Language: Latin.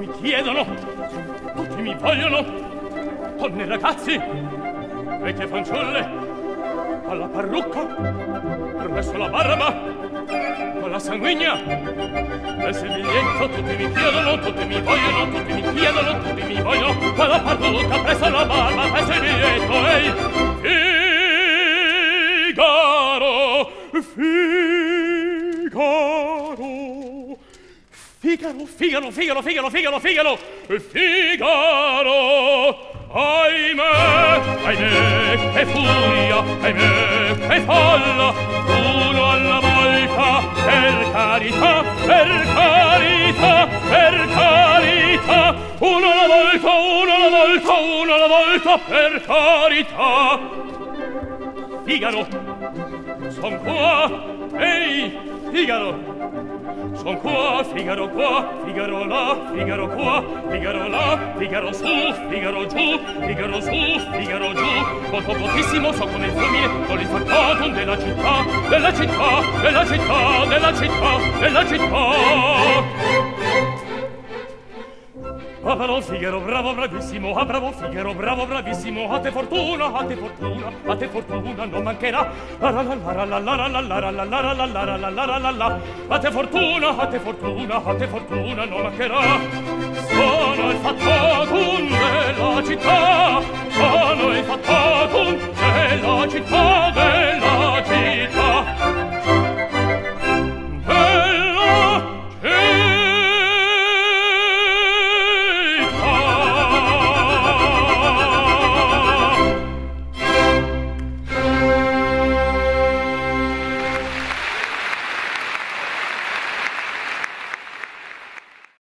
mi chiedono, tutti mi vogliono, donne ragazzi, vecchie fanciulle, alla parrucca, presso la barba, con la sanguigna, nel serviglietto, tutti mi chiedono, tutti mi vogliono, tutti mi chiedono, tutti mi vogliono, con la parrucca presso Figaro, Figaro, Figaro, Figaro, Figaro, Figaro, Figaro, ahimè, ahimè, che furia, ahimè, che folla, uno alla volta, per carità, per carità, per carità, uno alla volta, uno alla volta, uno alla volta, per carità. Figaro. Son qua Ehi Figaro. Son qua Figaro qua Figaro là Figaro qua Figaro là Figaro su Figaro giù Figaro su Figaro giù. Poco pochissimo so come il fulmine con il faccatum della città della città della città della città della città. bravo Figaro, bravo bravissimo, ah bravo Figaro, bravo bravissimo, a te fortuna, a te fortuna, a te fortuna non mancherà. La la la la la la la la la la la la la la la la la la la a te fortuna, a te fortuna, a te fortuna non mancherà. Sono il fatto la della città